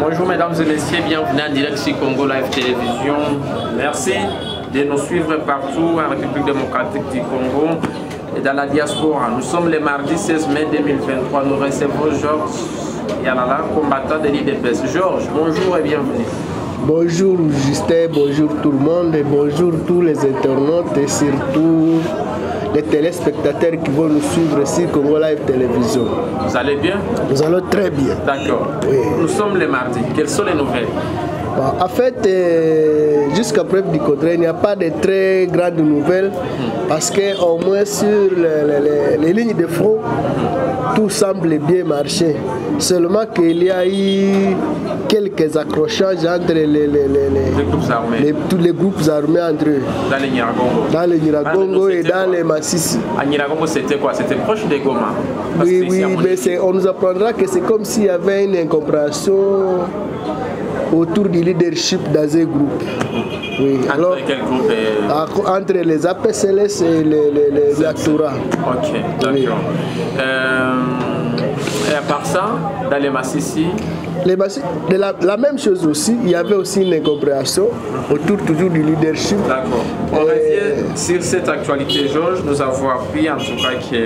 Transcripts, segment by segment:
Bonjour mesdames et messieurs, bienvenue en direct Congo Live Télévision. Merci de nous suivre partout en République démocratique du Congo et dans la diaspora. Nous sommes le mardi 16 mai 2023. Nous recevons Georges Yalala, combattant de l'IDPS. Georges, bonjour et bienvenue. Bonjour Justin, bonjour tout le monde et bonjour tous les internautes et surtout les téléspectateurs qui vont nous suivre sur Congo Live Télévision. Vous allez bien? Nous allons très bien. D'accord. Oui. Nous sommes le mardi. Quelles sont les nouvelles? Bon, en fait, euh, jusqu'à preuve du contraire, il n'y a pas de très grandes nouvelles parce que au moins sur les, les- les- les lignes de front, tout semble bien marcher. Seulement qu'il y a eu quelques accrochages entre les, les- les- les- Les groupes armés les- tous les groupes armés entre eux, dans les Nyiragongo. dans les Nyiragongo et dans les Massissi. À Nyiragongo, c'était quoi? C'était proche de Goma Parce Oui, oui, mais on nous apprendra que c'est comme s'il y avait une incompréhension autour du leadership dans un groupe. Oui, Entre alors quel groupe euh, entre les APCLS et les, les. Ok, d'accord. Euh, et à part ça, dans les Massissi, Les de la, la même chose aussi, il y avait aussi une incompréhension autour toujours du leadership. d'accord. On Euh, revient sur cette actualité, Georges. Nous avons appris en tout cas que.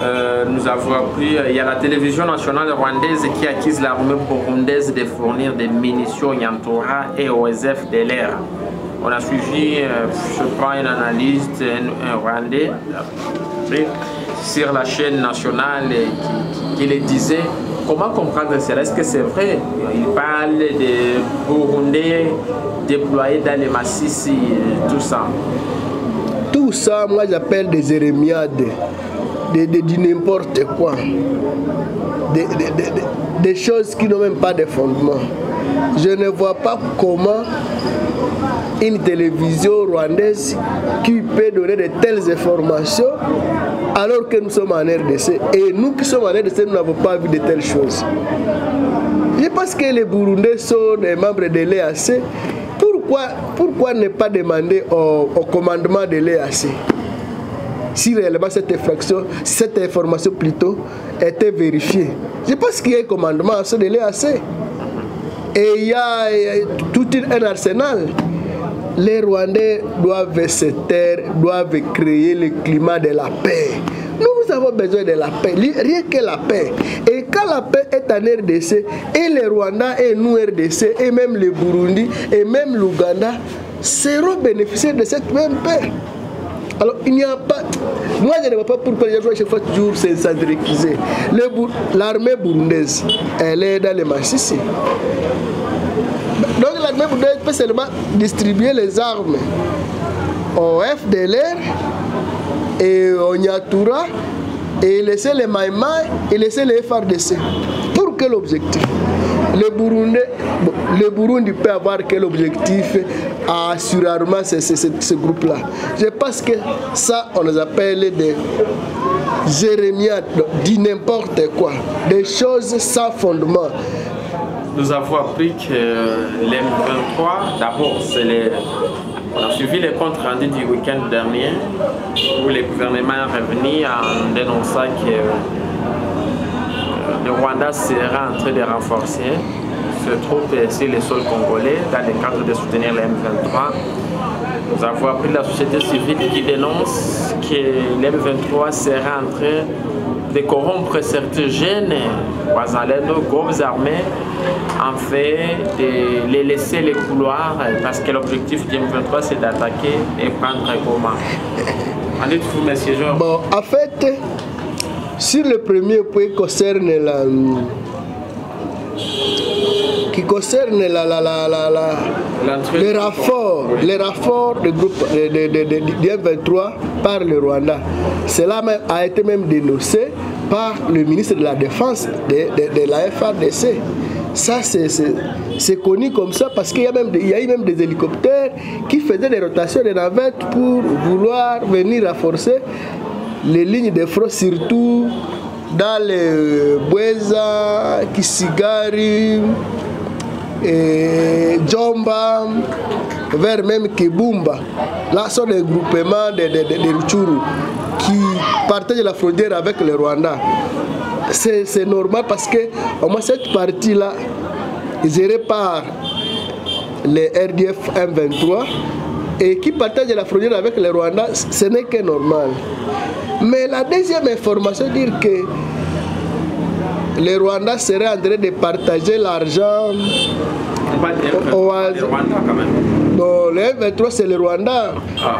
Euh, nous avons appris, euh, il y a la télévision nationale rwandaise qui accuse l'armée burundaise de fournir des munitions Yantora et OSF de l'air. On a suivi, euh, je prends une analyste, un, un Rwandais, sur la chaîne nationale qui, le disait. Comment comprendre cela Est-ce que c'est vrai Il parle de Burundais déployés dans les massifs, tout ça. Tout ça, moi j'appelle des érémiades, de, n'importe quoi. Des choses qui n'ont même pas de fondement. Je ne vois pas comment une télévision rwandaise qui peut donner de telles informations alors que nous sommes en RDC. Et nous qui sommes en RDC, nous n'avons pas vu de telles choses. Je pense que les Burundais sont des membres de l'EAC. Pourquoi, pourquoi ne pas demander au, au commandement de l'EAC si réellement cette infraction, cette information plutôt était vérifiée Je pense qu'il y a un commandement à ce de l'EAC. Et il y a, tout un arsenal. Les Rwandais doivent se taire, doivent créer le climat de la paix. Nous, nous avons besoin de la paix, rien que la paix. Et quand la paix est en RDC, et les Rwandais et nous RDC, et même le Burundi, et même l'Ouganda, seront bénéficiaires de cette même paix. Alors, il n'y a pas. Moi, je ne vois pas pourquoi les gens chaque fois toujours s'insadriquiser. L'armée burundaise, elle est dans les Massissi. Donc, l'armée burundaise peut seulement distribuer les armes au FDLR et au Nyatura et laisser les Maïmaï et laisser les FRDC. Pour quel objectif le Burundi, peut avoir quel objectif? À surarmer ce, groupe-là Je pense que ça, on les appelle des jérémiades, dit n'importe quoi, des choses sans fondement. Nous avons appris que l'M23, d'abord, c'est les. On a suivi les comptes rendus du week-end dernier où le gouvernement est revenu en dénonçant que euh, le Rwanda sera en train de renforcer ses troupes sur les sols congolais dans le cadre de soutenir les M23. Nous avons appris la société civile qui dénonce que les M23 sera en train de corrompre certains jeunes Wazalendo, groupes armés, en fait de les laisser les couloirs parce que l'objectif du M23 c'est d'attaquer et prendre Goma. En dites-vous, monsieur Bon, en fait, sur le premier point qui concerne la. qui concerne la, la, la, la, la- les rapports, les rapports du groupe de, de, de, de- du M23 par le Rwanda. Cela même a été même dénoncé par le ministre de la Défense de, la FADC. Ça, c'est- connu comme ça parce qu'il y, a même des- il y a eu même des hélicoptères qui faisaient des rotations de navettes pour vouloir venir renforcer les lignes de front, surtout dans les Bweza, Kisigari, et Djomba, vers même Kibumba. Là, sont des groupements de, de, Rutshuru qui partagent la frontière avec le Rwanda. C'est normal parce que au moins cette partie-là, gérée par les RDF M23 et qui partagent la frontière avec le Rwanda, ce n'est que normal. Mais la deuxième information dire que le Rwanda serait en train de partager l'argent. Au-. Bon, le M23 c'est le Rwanda. Ah,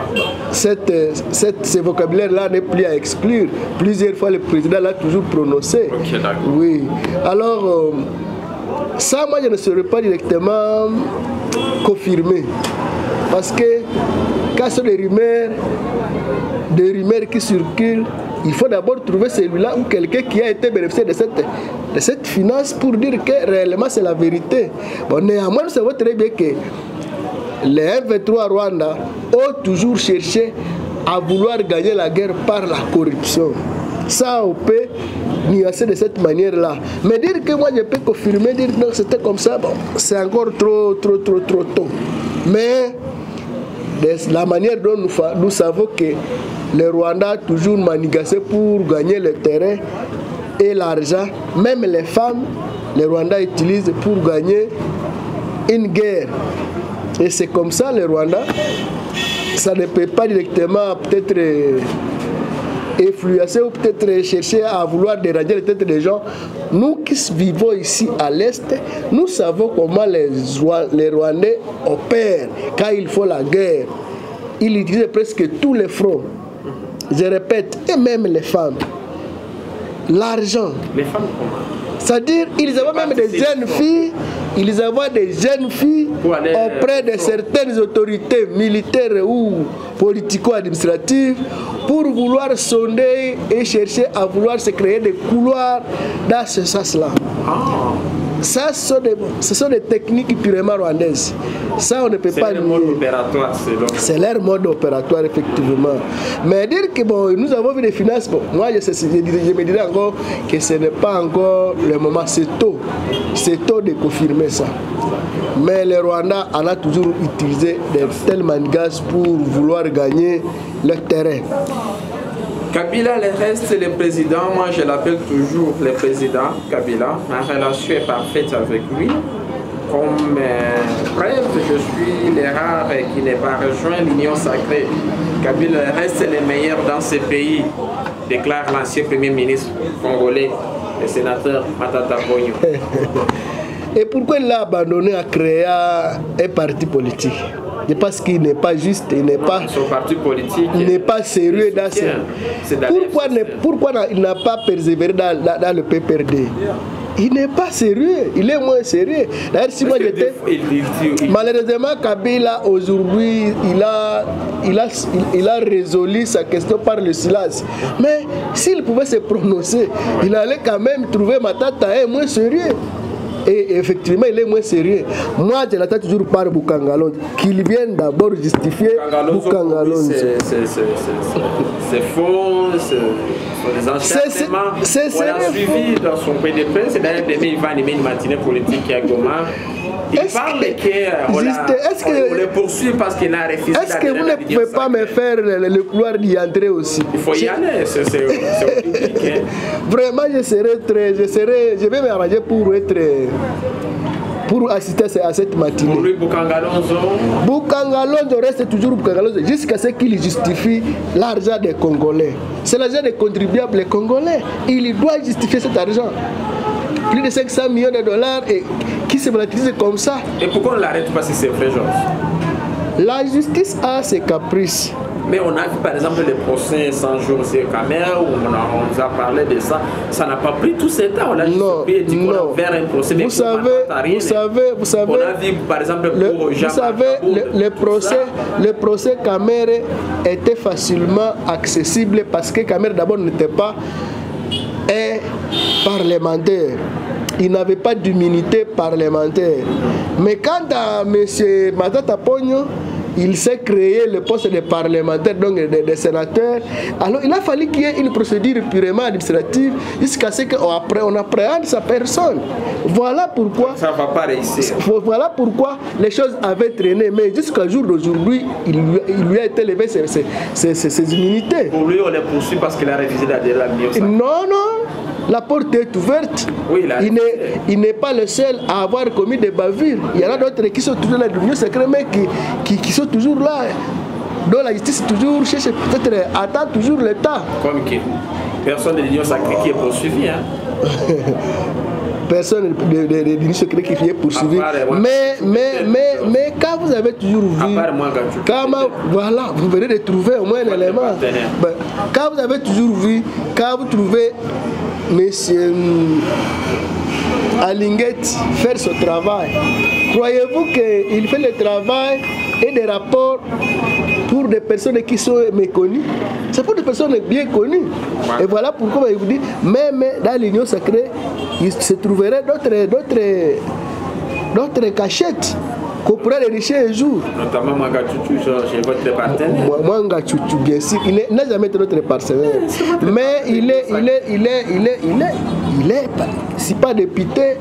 Cette, cette- ce vocabulaire-là n'est plus à exclure. Plusieurs fois le président l'a toujours prononcé. Oui. Alors, euh, ça, moi, je ne saurais pas directement confirmer. Parce que quand ce sont des rumeurs, des rumeurs qui circulent, il faut d'abord trouver celui-là ou quelqu'un qui a été bénéficiaire de cette, de cette finance pour dire que réellement c'est la vérité. Bon, néanmoins, nous savons très bien que les M23 Rwanda ont toujours cherché à vouloir gagner la guerre par la corruption. Ça, on peut nuancer de cette manière-là. Mais dire que moi, je peux confirmer, dire non, c'était comme ça, bon, c'est encore trop, trop, trop, trop tôt. Mais de la manière dont nous, nous savons que le Rwanda toujours manigancé pour gagner le terrain et l'argent, même les femmes, le Rwanda utilise pour gagner une guerre. Et c'est comme ça le Rwanda, ça ne peut pas directement peut-être euh, influencer ou peut-être chercher à vouloir déranger les têtes des gens. Nous qui vivons ici à l'Est, nous savons comment les, les Rwandais opèrent quand il faut la guerre. Ils utilisent presque tous les fronts. Je répète, et même les femmes. L'argent, Les femmes comment c'est-à-dire, ils envoient même des jeunes filles, ils envoient des jeunes filles aller, auprès de euh, certaines autorités militaires ou politico-administratives pour vouloir sonder et chercher à vouloir se créer des couloirs dans ce sens-là. Ah, Ça, ce sont, des, ce sont des techniques purement rwandaises. Ça, on ne peut c'est pas le mode nier. opératoire, c'est donc. C'est leur mode opératoire, effectivement. Mais dire que bon, nous avons vu des finances, bon, moi je, sais- je me dirais encore que ce n'est pas encore le moment, c'est tôt. C'est tôt de confirmer ça. Mais le Rwanda en a toujours utilisé de telles manigances pour vouloir gagner le terrain. Kabila, reste, le président, moi je l'appelle toujours le président Kabila. Ma relation est parfaite avec lui. Comme euh, preuve, je suis le rare qui n'est pas rejoint l'Union sacrée. Kabila reste le meilleur dans ce pays, déclare l'ancien premier ministre congolais, le sénateur Matata Pogno. Et pourquoi il l'a abandonné à créer un parti politique? Je pense qu'il n'est pas juste, il n'est pas, il n'est pas sérieux dans ce... Pourquoi, ne- pourquoi il n'a pas persévéré dans, dans- dans le PPRD Il n'est pas sérieux, il est moins sérieux. D'ailleurs, si moi Parce j'étais... Malheureusement, Kabila, aujourd'hui, il a, il, a, il, a résolu sa question par le silence. Mais s'il pouvait se prononcer, il allait quand même trouver Matata hein, moins sérieux. Et effectivement, il est moins sérieux. Moi, je l'attends toujours par Boukangalonde. Qu'il vienne d'abord justifier Boukangalonde. c'est- c'est- c'est- c'est- c'est faux, c'est des C'est- c'est- enchaînements. c'est- On c'est l'a suivi dans son presse, et d'ailleurs demain il va animer une matinée politique à Goma. Il Est-ce parle que- qu'on est-ce que- on le poursuit parce qu'il a refusé Est-ce que vous ne pouvez pas me faire le, le couloir d'y entrer aussi? Il faut y aller, c'est c'est- c'est hein. Vraiment, je serai très, je serai, je vais m'arranger pour être, pour assister à ce- à cette matinée. Boukangalonde reste toujours Boukangalonde jusqu'à ce qu'il justifie l'argent des Congolais. C'est l'argent des contribuables congolais. Il doit justifier cet argent. Plus de 500 millions de dollars et qui se volatilise comme ça. et pourquoi on ne l'arrête pas si c'est vrai, Georges? La justice a ses caprices. Mais on a vu par exemple le procès 100 jours sur caméra où on, a- on nous a parlé de ça. Ça n'a pas pris tout ce temps. On a juste dit qu'on ouvert un procès. Vous savez, vous savez, vous savez, On a vu par exemple Le- pour Jean vous savez, le, le procès, le procès était facilement accessible parce que Kamere d'abord n'était pas un parlementaire. Il n'avait pas d'immunité parlementaire. Mais quant à M. Matata Pogno, il s'est créé le poste de parlementaire, donc de, de sénateur. Alors il a fallu qu'il y ait une procédure purement administrative jusqu'à ce qu'on on appréhende sa personne. Voilà pourquoi Ça va pas réussir. voilà pourquoi les choses avaient traîné. Mais jusqu'au jour d'aujourd'hui, il, lui- il lui a été levé ses, ses- ses- ses- ses immunités. Pour lui, on est poursuivi parce qu'il a révisé la de la l'Union sacrée. Non, non, la porte est ouverte. Oui, il n'est pas le seul à avoir commis des bavures. Il y en a d'autres qui sont toujours là, l'Union secrète, mais qui, qui, qui sont toujours là. dont la justice toujours cherche peut-être attend toujours l'État. Comme qui? Personne de l'Union sacrée qui est poursuivi. Hein. Personne de, de, de, l'Union secrète qui est poursuivi. Ouais. Mais, mais, mais, mais quand vous avez toujours vu. À part moi, Gatchou. Quand ma- voilà, vous venez de trouver au moins un élément. Ben, quand vous avez toujours vu, quand vous trouvez monsieur hum, Alinguet faire ce travail, croyez-vous qu'il fait le travail et des rapports pour des personnes qui sont méconnues? C'est pour des personnes bien connues. Et voilà pourquoi il vous dit, même dans l'Union sacrée, il se trouverait d'autres cachettes enrichir un jour. Notamment moi, Gatchou, j'ai votre partenaire. Moi, moi, Ngachouchou, bien sûr, il n'a jamais été notre partenaire. Mais il est, il est, il est, il est, il est, il est, si pas député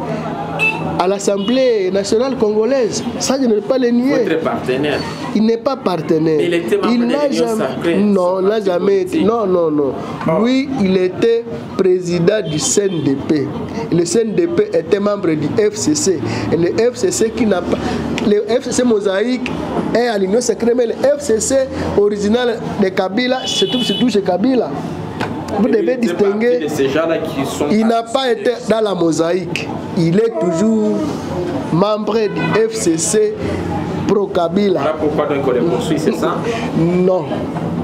à l'Assemblée nationale congolaise. Ça, je ne peux pas le nier. Votre partenaire. Il n'est pas partenaire. Il était membre de jamais, sacrée. non, il n'a jamais été. Non, non, non. Ah. Lui, il était président du CNDP. Le CNDP était membre du FCC. Et le FCC qui n'a pas. Le FCC mosaïque est à l'Union secrète, mais le FCC original de Kabila se trouve surtout chez Kabila. Vous Il devez distinguer. de ces gens-là qui sont Il n'a pas été dans la mosaïque. Il est toujours membre du FCC pro-Kabila. Voilà pourquoi donc on les poursuit, c'est ça? Non.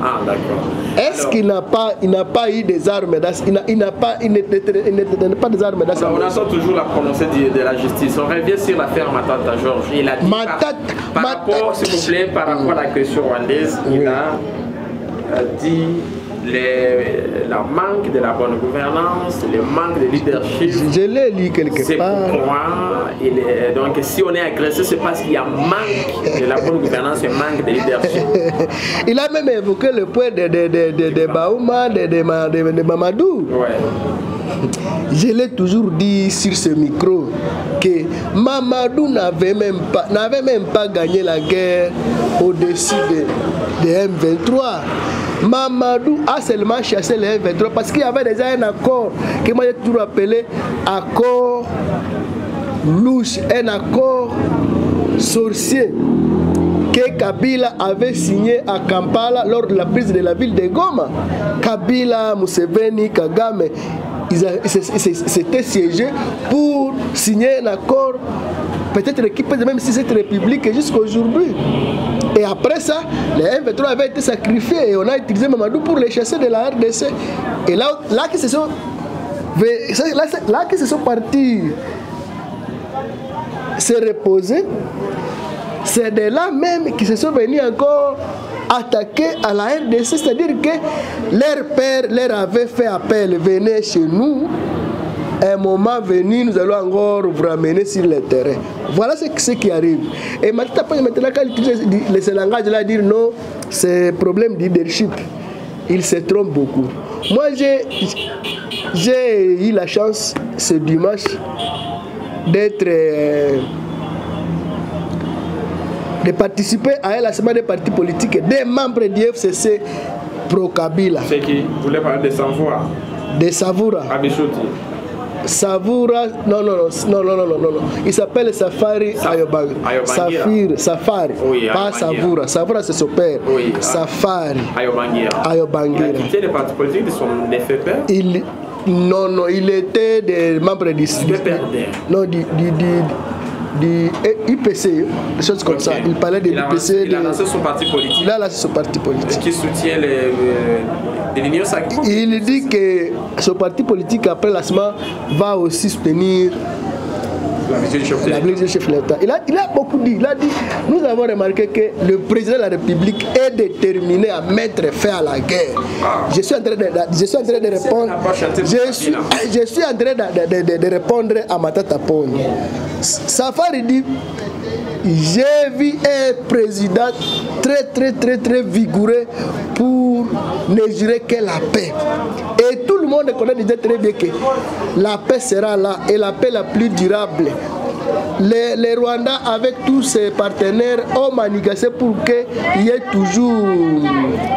Ah, d'accord. Est-ce qu'il n'a pas, il n'a pas eu des armes dans, il n'a, pas, il pas des armes On attend toujours la prononcée de, de la justice. On revient sur l'affaire Matata Georges. Il a dit Matata- par, par Matata- rapport, s'il vous plaît, par rapport à la question rwandaise, il a euh, dit la manque de la bonne gouvernance, le manque de leadership. Je, je l'ai lu quelque C'est part. pourquoi il est, donc si on est agressé, c'est parce qu'il y a manque de la bonne gouvernance et manque de leadership. Il a même évoqué le point de, de, de, de, de Baouma, de, de, de- de Mamadou. Ouais. Je l'ai toujours dit sur ce micro que Mamadou n'avait même pas, n'avait même pas gagné la guerre au-dessus de, de M23. Mamadou a seulement chassé les M23 parce qu'il y avait déjà un accord que moi j'ai toujours appelé accord louche, un accord sorcier que Kabila avait signé à Kampala lors de la prise de la ville de Goma. Kabila, Museveni, Kagame, ils, s'étaient siégés pour signer un accord, peut-être qui peut même si cette république jusqu'à aujourd'hui. Et après ça, les M23 avaient été sacrifiés et on a utilisé Mamadou pour les chasser de la RDC. Et là, là qui se sont, là, se sont partis se reposer, c'est de là même qu'ils se sont venus encore attaquer à la RDC, c'est-à-dire que leur père leur avait fait appel, venez chez nous, un moment venu, nous allons encore vous ramener sur le terrain. Voilà ce, ce qui arrive. Et maintenant, maintenant quand il utilise ce langage-là, dire non, c'est problème de leadership. Il se trompe beaucoup. Moi, j'ai, eu la chance ce dimanche d'être. euh, de participer à un lancement des partis politiques des membres du FCC pro-Kabila, C'est qui? Voulait parler de sans-voix. de Savoura. Savoura, non, non, non, non, non, non, non, non. Il s'appelle Safari Ayobang. Ayobangira. Safir, Safari. Oui, pas Ayobangira. Savoura. Savoura, c'est son père. Oui, ah. Safari Ayobangira. Il a Ayobangira. quitté le parti politique de son FFP. Il, non, non, il était des membres du. PPRD. Non, du, du, du, du IPC, des choses comme ça. Il parlait de l'IPC. il a lancé son parti politique Il a lancé son parti politique. qui soutient les, sacrée. Il dit que son parti politique, après lancement, va aussi soutenir La du chef l'État. Il a, il a beaucoup dit. Il a dit Nous avons remarqué que le président de la République est déterminé à mettre fin à la guerre. Je suis en train de, je suis en train de répondre. Je suis, je suis en train de, de- de- de- de répondre à Matata Pony. Safari dit j'ai vu un président très très très très vigoureux pour ne jurer que la paix. Et tout le monde connaît déjà très bien que la paix sera là et la paix la plus durable. Les, les Rwandais, avec tous ses partenaires, ont manigacé pour qu'il y ait toujours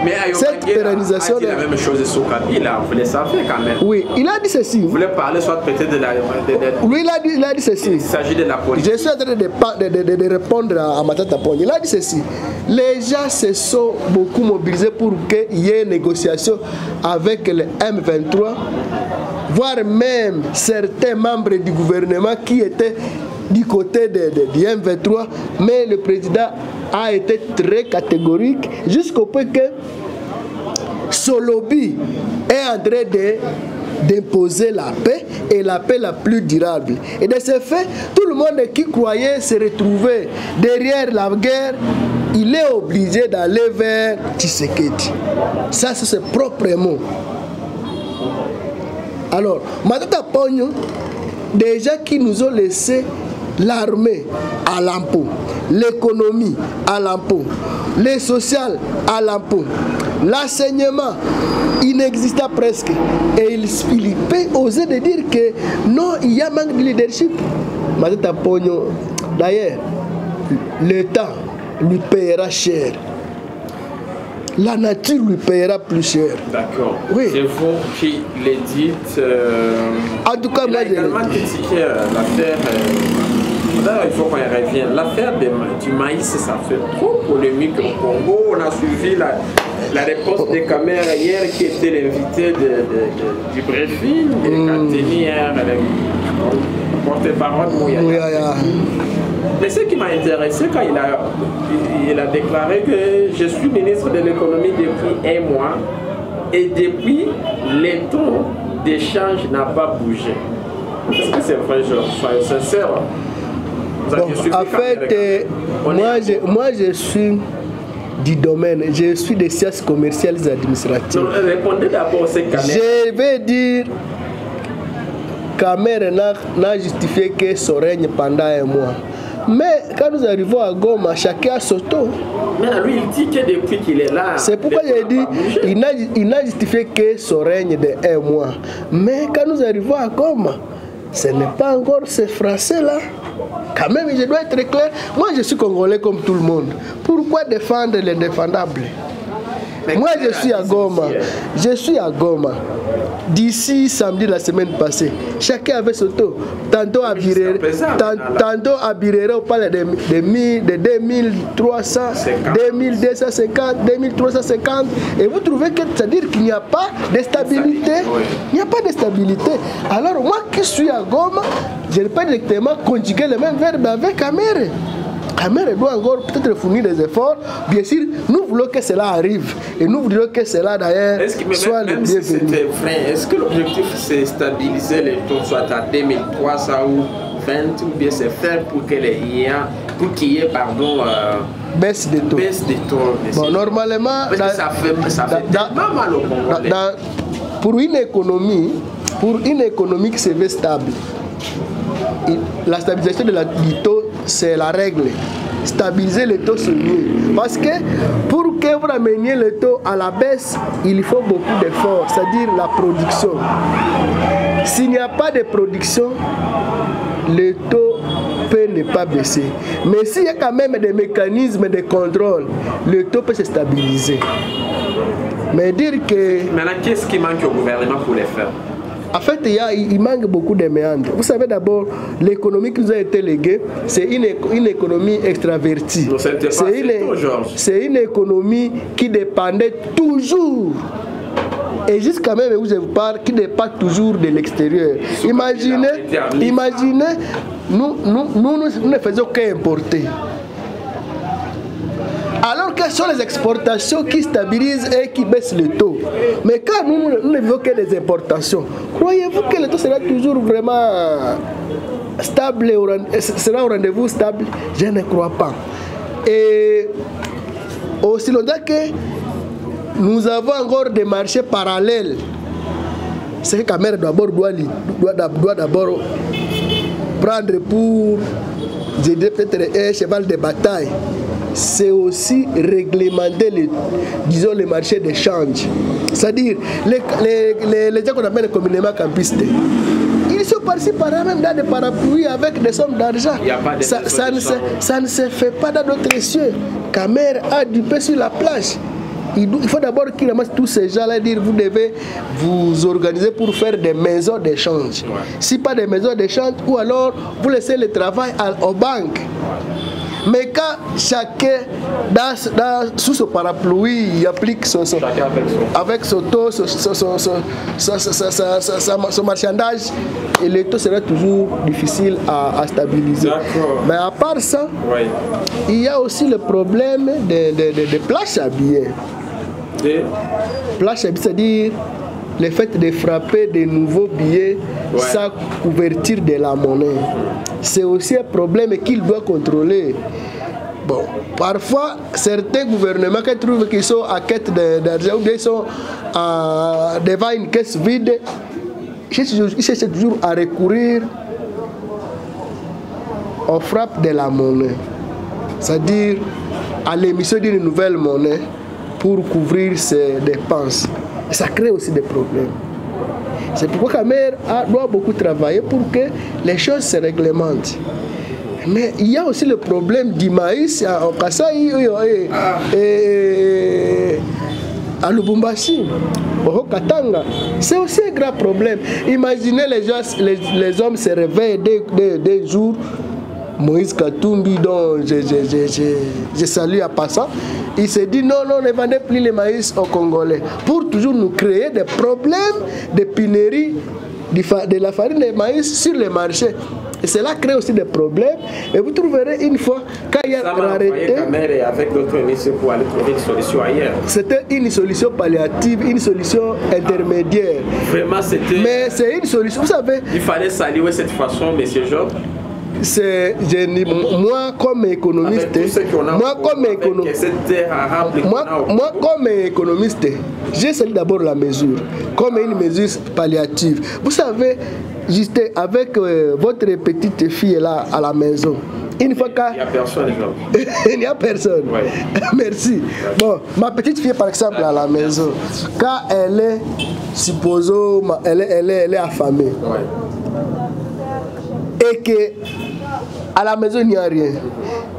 Mais cette pérennisation. a dit de- la même chose sur Kabila, vous quand même. Oui, il a dit ceci. Vous voulez parler soit peut-être de la... de- de- Lui, il a dit, il a dit ceci. il s'agit de la politique. Je suis en train de, de- répondre à, à Matata Pogny. Il a dit ceci. Les gens se sont beaucoup mobilisés pour qu'il y ait une négociation avec le M23, voire même certains membres du gouvernement qui étaient du côté de, de- du M23. Mais le président a été très catégorique jusqu'au point que lobby est en train d'imposer la paix et la paix la plus durable. Et de ce fait, tout le monde qui croyait se retrouver derrière la guerre, il est obligé d'aller vers Tshisekedi. Ça, c'est ses propres mots. Alors, Matata Pogno, des gens qui nous ont laissé l'armée à l'impôt, l'économie à l'impôt, le social à l'impôt, l'enseignement inexistant presque. Et il, il peut oser de dire que non, il y a manque de leadership. D'ailleurs, l'État lui payera cher. La nature lui payera plus cher. D'accord. Oui. C'est vous qui le dites. euh, En tout cas, il moi, a également critiqué euh, l'affaire. euh, Il faut qu'on y revienne. L'affaire du maïs, ça fait trop polémique au Congo. On a suivi la, la réponse des caméras hier, qui était l'invité de, de- de- du briefing, et tenu hier le porte-parole Mouyaya. Mais ce qui m'a intéressé quand il a, il, a déclaré que je suis ministre de l'économie depuis un mois et depuis le taux d'échange n'a pas bougé. Est-ce que c'est vrai, je soyez sincère Vous avez Bon, suivi en fait, euh, moi je, moi je suis du domaine, je suis des sciences commerciales et administratives. Non, répondez d'abord ces. Je vais dire Kamer n'a n'a justifié que son règne pendant un mois. Mais quand nous arrivons à Goma, chacun a son taux. Mais lui, il dit que depuis qu'il est là. C'est pourquoi j'ai dit il n'a justifié que son règne de un mois. Mais quand nous arrivons à Goma, ce n'est pas encore ces Français-là. Quand même, je dois être clair. Moi, je suis Congolais comme tout le monde. Pourquoi défendre Mais Moi, je suis à Goma. Je suis à Goma. D'ici samedi la semaine passée, chacun avait son taux. Tantôt à Birere, tantôt à Birere, on parle de, de, 1000, de 2300, 50. 2250, 2350. Et vous trouvez que c'est-à-dire qu'il n'y a pas de stabilité. Il n'y a pas de stabilité. Alors, moi qui suis à Goma, je ne peux pas directement conjuguer le même verbe avec Kamere doit encore peut-être fournir des efforts. Bien sûr, nous voulons que cela arrive. Et nous voulons que cela d'ailleurs soit même, le si bienvenu. c'était vrai, est-ce que l'objectif c'est stabiliser les taux soit à 2300 ou 20 ou bien c'est faire pour que les IA, pour qu'il y ait pardon euh, Baisse de taux. baisse des taux Bon, normalement, Parce que dans- ça fait, ça fait dans- tellement mal au Congolais. dans- pour une économie, pour une économie qui se veut stable, la stabilisation de la, du taux, c'est la règle. Stabiliser le taux, mieux. Parce que pour que vous rameniez le taux à la baisse, il faut beaucoup d'efforts, c'est-à-dire la production. S'il n'y a pas de production, le taux peut ne pas baisser. Mais s'il y a quand même des mécanismes de contrôle, le taux peut se stabiliser. Mais dire que Maintenant, qu'est-ce qui manque au gouvernement pour les faire? En fait, il, y a- il manque beaucoup de méandres. Vous savez d'abord, l'économie qui nous a été léguée, c'est une, éco- une économie extravertie. C'est une, tôt, économie qui dépendait toujours. Et jusqu'à même où je vous parle, qui dépend toujours de l'extérieur. Imaginez, imaginez, nous, nous, nous, nous, nous ne faisons qu'importer. Alors quelles sont les exportations qui stabilisent et qui baissent le taux? Mais quand nous, nous ne que des importations, croyez-vous que le taux sera toujours vraiment stable, rend- et sera au rendez-vous stable? Je ne crois pas. Et aussi longtemps que nous avons encore des marchés parallèles, c'est que Cameroun d'abord doit, d'abord prendre pour peut-être un cheval de bataille, c'est aussi réglementer les, disons, les marchés d'échange. C'est-à-dire, les, les, les, les gens qu'on appelle communément campistes, ils sont partis par là même dans des parapluies avec des sommes d'argent. Ça, ne se, ça ne se fait pas dans d'autres cieux. Camer a du pain sur la plage. Il faut d'abord qu'il amasse tous ces gens-là et dire vous devez vous organiser pour faire des maisons d'échange. Si pas des maisons d'échange, ou alors vous laissez le travail à- aux banques. Mais quand chacun, dans, dans- sous ce parapluie, il applique son, son- avec son. taux, son, son, marchandage, et le taux sera toujours difficile à, à stabiliser. Mais à part ça, Oui. il y a aussi le problème des de, de, de places à billets. Et Places à billets, c'est-à-dire le fait de frapper de nouveaux billets Ouais. sans couverture de la monnaie. C'est aussi un problème qu'il doit contrôler. Bon, parfois, certains gouvernements qui trouvent qu'ils sont à quête d'argent ou bien ils sont à- devant une caisse vide, ils cherchent toujours- à recourir aux frappes de la monnaie. C'est-à-dire à l'émission d'une nouvelle monnaie pour couvrir ses dépenses. Ça crée aussi des problèmes. C'est pourquoi Kamer doit beaucoup travailler pour que les choses se réglementent. Mais il y a aussi le problème du maïs et- et- à Lubumbashi, au Katanga. C'est aussi un grand problème. Imaginez les, gens, les, hommes se réveillent dès jours. Moïse Katumbi, dont je, je, je, je, je salue à passant, il s'est dit non, non, ne vendez plus le maïs aux Congolais. Pour toujours nous créer des problèmes de fa- de la farine de maïs sur les marchés. Et cela crée aussi des problèmes. Et vous trouverez une fois, quand il y a et avec d'autres ministres pour aller trouver une solution ailleurs. c'était une solution palliative, une solution intermédiaire. Vraiment, c'était. Mais c'est une solution, vous savez, Il fallait saluer cette façon, monsieur Job. C'est, moi comme économiste, moi comme économiste, Moi, moi, comme économiste, j'ai salué d'abord la mesure, comme une mesure palliative. Vous savez, juste avec euh, votre petite fille là à la maison, une fois Il n'y a personne, il n'y a personne. Ouais. Merci. Bon, ma petite fille, par exemple, à la maison, quand elle est, supposons, elle est, elle est, elle est affamée, Ouais. et que à la maison il n'y a rien.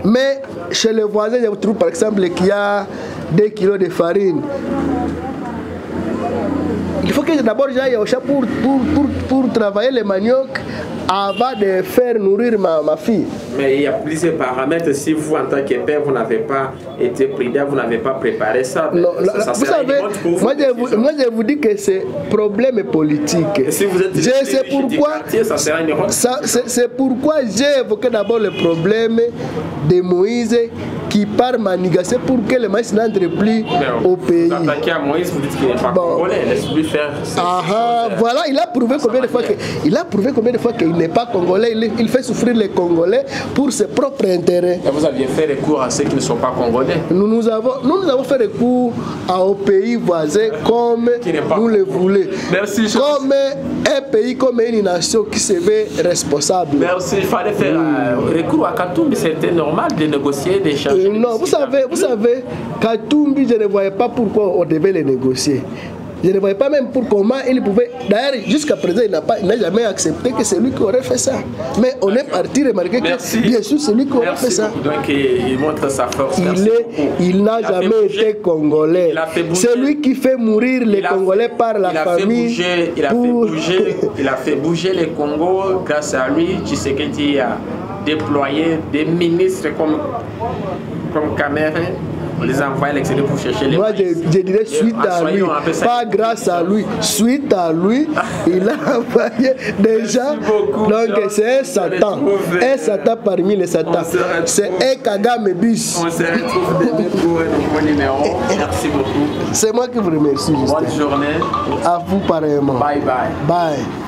Mais chez le voisin, je trouve par exemple qu'il y a 2 kilos de farine. Il faut que d'abord j'aille au champ pour, pour, pour, pour travailler les manioc avant de faire nourrir ma, ma fille. Mais il y a plusieurs paramètres. Si vous, en tant que père, vous n'avez pas été prudent, vous n'avez pas préparé ça, Non, ça, là, ça vous savez, vous. moi je, vous, moi je vous dis que c'est problème politique. Et si vous êtes Je dirigé sais du pourquoi. c'est c'est pourquoi j'ai évoqué d'abord le problème de Moïse qui part manigasser pour que le maïs n'entre plus Mais au pays. Vous à Moïse, vous dites qu'il n'est pas Bon. congolais. Laisse-lui faire ses Ah ah, voilà, il a prouvé combien de fois que, il a prouvé combien de fois qu'il n'est pas congolais. Il, il fait souffrir les Congolais pour ses propres intérêts. Et vous aviez fait recours à ceux qui ne sont pas congolais. Nous, nous, avons, nous, nous avons fait recours à- aux pays voisins comme nous le voulons. Merci, je- Comme un pays, comme une nation qui se veut responsable. Merci, il fallait faire euh, recours à Katumbi. C'était normal de négocier, d'échanger. Non, vous savez, vous savez, Katumbi, je ne voyais pas pourquoi on devait les négocier. Je ne voyais pas même pour comment il pouvait. D'ailleurs, jusqu'à présent, il n'a pas- il n'a jamais accepté que c'est lui qui aurait fait ça. Mais on est parti remarquer Merci. que bien sûr, c'est lui qui aurait fait ça. Donc, il montre sa force. Il Merci il n'a jamais été congolais. C'est lui qui fait mourir les il Congolais fait- par la il famille. Fait bouger, il, a pour- fait bouger, il a fait bouger le Congo grâce à lui. Tshisekedi a déployé des ministres comme, comme Cameroun. On les a envoyés à l'extérieur pour chercher les Moi, je, dirais suite à lui, pas grâce à lui, suite à lui, il a envoyé gens. beaucoup, Donc c'est un Satan, un Satan parmi les Satans. C'est un Kagame bis. On se retrouve demain pour un nouveau numéro. Merci beaucoup. C'est moi qui vous remercie. Bonne Justin. journée. À vous pareillement. Bye bye. Bye.